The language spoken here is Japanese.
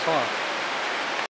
そうなんです